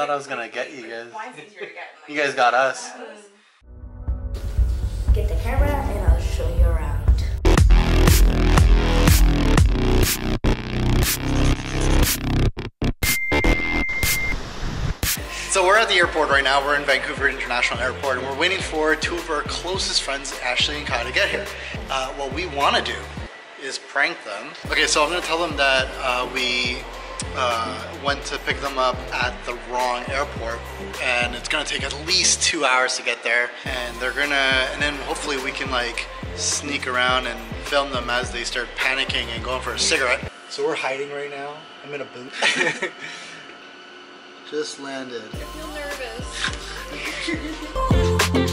thought I was gonna get you guys. Mine's easier to get. You guys got us. Get the camera and I'll show you around. So we're at the airport right now. We're in Vancouver International Airport, and we're waiting for two of our closest friends, Ashley and Kai, to get here. Uh, what we want to do is prank them. Okay, so I'm gonna tell them that uh, we uh, went to pick them up at the wrong airport, and it's gonna take at least two hours to get there. And they're gonna, and then hopefully we can like sneak around and film them as they start panicking and going for a cigarette. So we're hiding right now. I'm in a boot. Just landed. I feel nervous.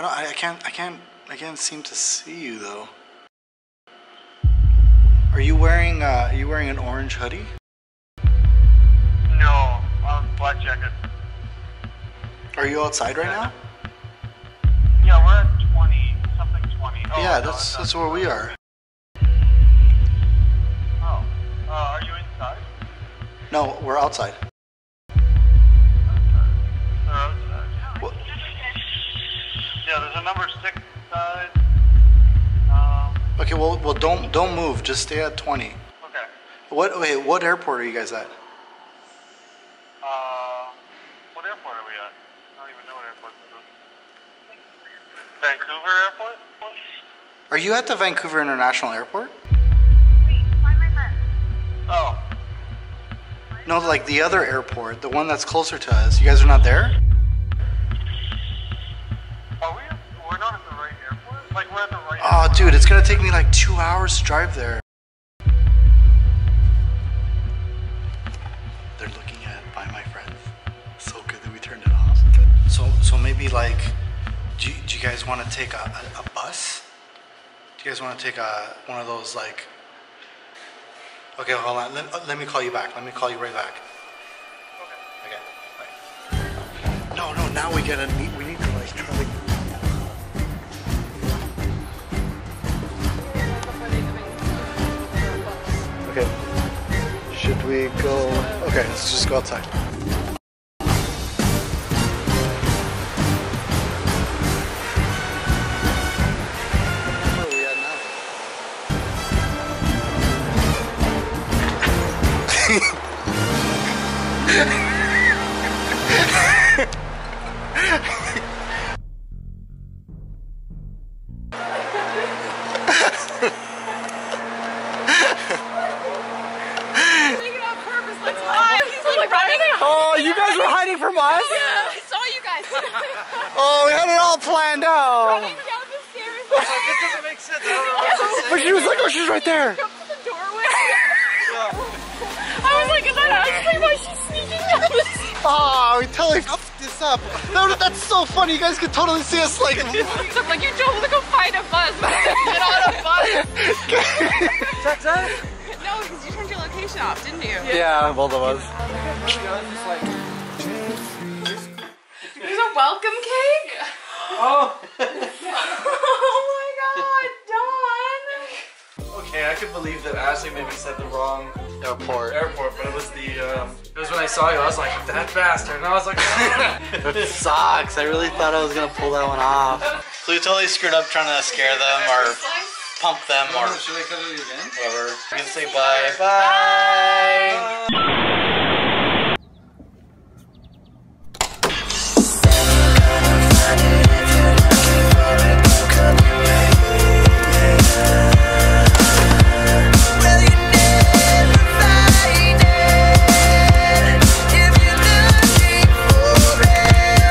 I don't I, I can't I can't I can't seem to see you though. Are you wearing uh are you wearing an orange hoodie? No, um, black jacket. Are you outside right now? Yeah, we're at 20, something 20. Oh, yeah, no, that's it's that's where we are. Oh, uh, are you inside? No, we're. Outside. A number six inside. Um, Okay, well well don't don't move. Just stay at 20. okay. What wait, what airport are you guys at? Uh, what airport are we at? I don't even know what airport this is. Vancouver Airport? Are you at the Vancouver International Airport? Oh, No, like the other airport, the one that's closer to us. You guys are not there? are we? We're not at the right airport? Like, we're at the right Oh, dude, it's gonna take me like two hours to drive there. They're looking at Find My Friends. So good that we turned it off. So, so maybe like, do you, do you guys want to take a, a, a bus? Do you guys want to take a one of those like? Okay, hold on. Let, let me call you back. Let me call you right back. Okay. Bye. No, no. Now we gotta meet. We Okay, let's just go outside. guys were hiding from us? Yeah, I saw you guys. Oh, we had it all planned out. Running down the stairs. This doesn't make sense. I don't know. But she was like, oh, she's right there. Up to the doorway. I was like, is that Ashley? Why is she sneaking down the stairs? Oh, we totally fucked this up. No, no, that's so funny. You guys could totally see us like. I'm like, you told me to go find a bus. Get on a bus. That's it? No, because you turned your location off, didn't you? yeah, both of us. There's a welcome cake. Oh. Oh my god, Dawn. Okay, I can believe that Ashley maybe said the wrong Airport. airport, but it was the um, it was when I saw you. I was like that bastard, and I was like, That sucks. I really thought I was gonna pull that one off. So we totally screwed up trying to scare them or pump them or should I cut it again? whatever. You can say bye. Bye.